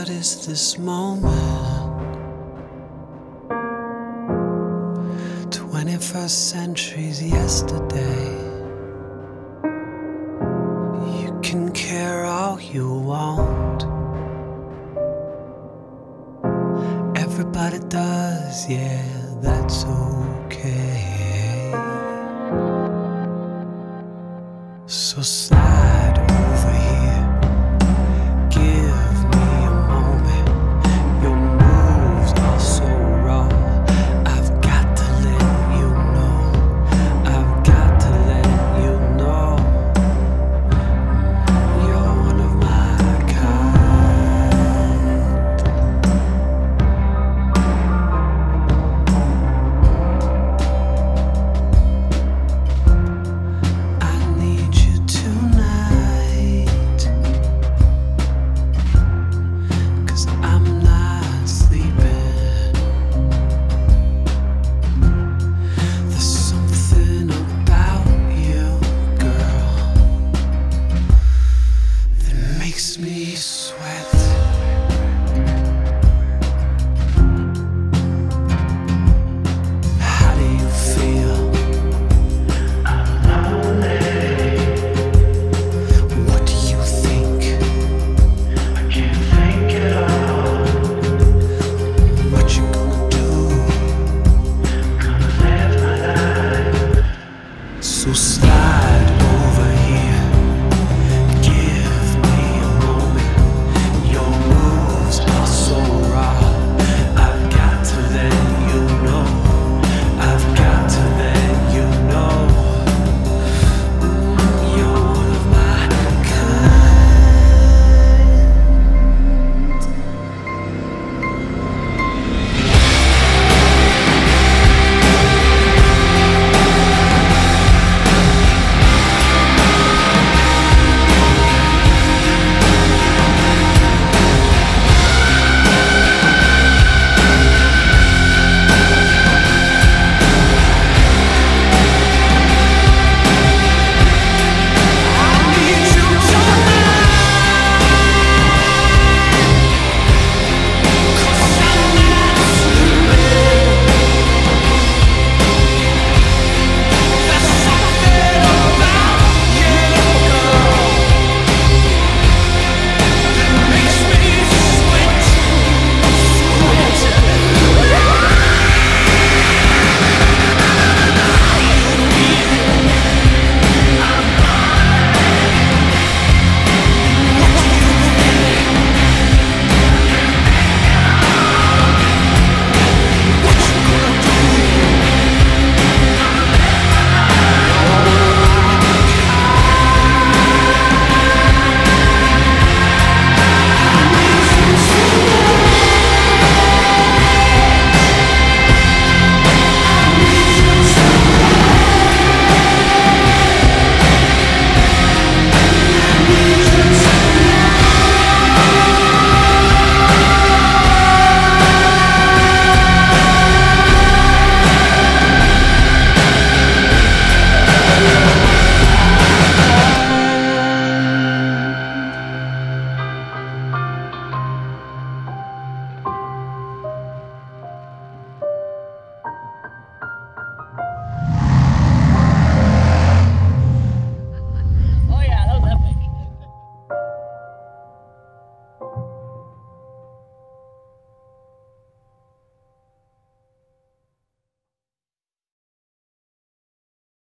What is this moment. 21st century's yesterday. You can care all you want. Everybody does, yeah, that's okay. So